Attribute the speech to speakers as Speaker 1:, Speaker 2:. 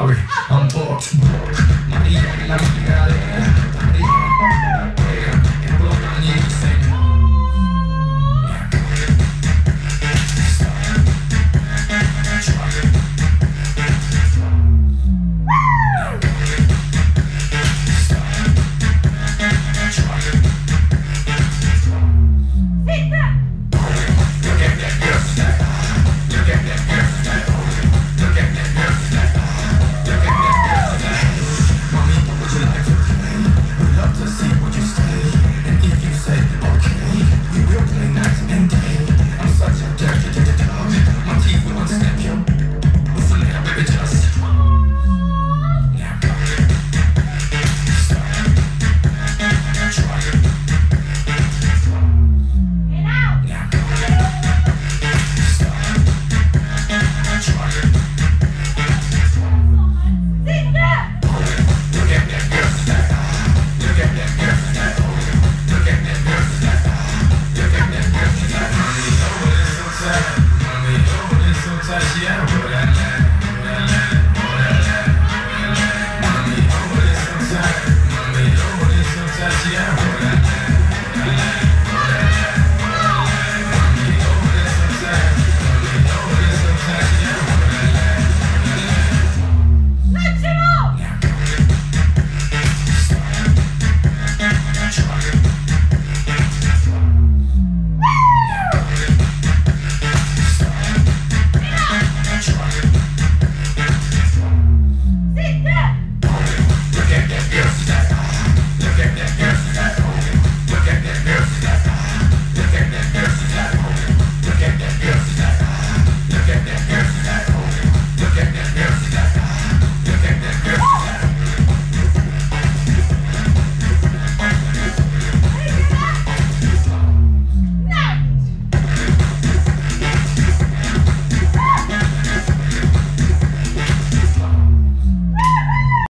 Speaker 1: I'm bored.